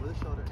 over the shoulder.